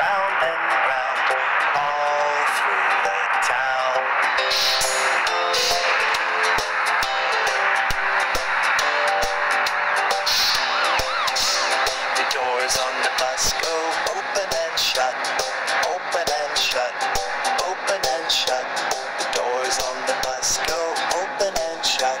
round and round, all through the town. The doors on the bus go open and shut, open and shut, open and shut. The doors on the bus go open and shut,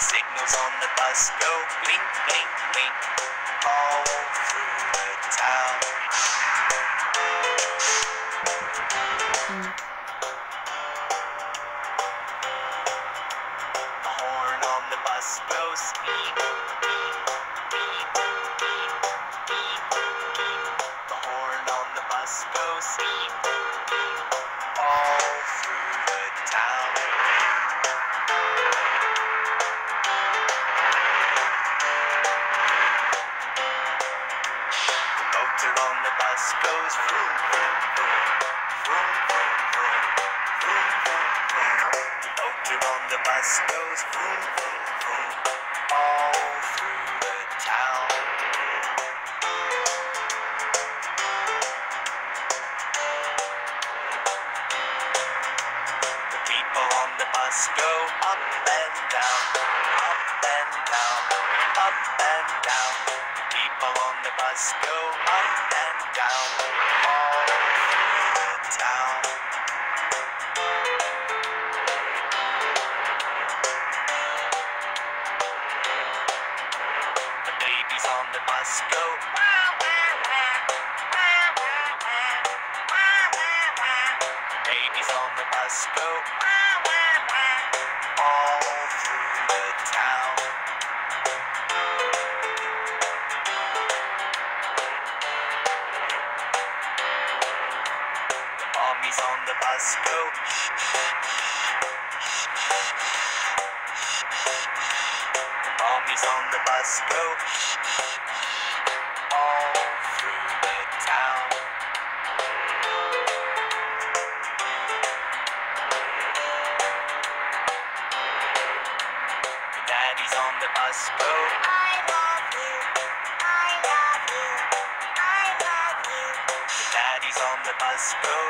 Signals on the bus go blink, blink, blink, all through the town. The horn on the bus goes beep, bus goes vroom, vroom, vroom, vroom, vroom, vroom, vroom, vroom, vroom. The motor on the bus goes vroom, vroom, vroom, all through the town. The people on the bus go up and down, up and down, up and down the bus go up and down all through the town. The babies on the bus go. The babies on the bus go all through the town. Let's go. On the bus go. All through the town. Daddy's on the bus go. I love you. I love you. I love you. Daddy's on the bus go.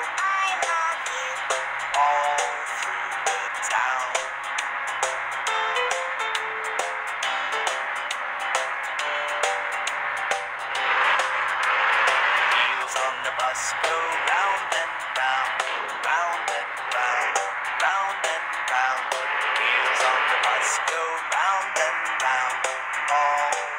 Let's go round and round, round and round, round and round. Round and round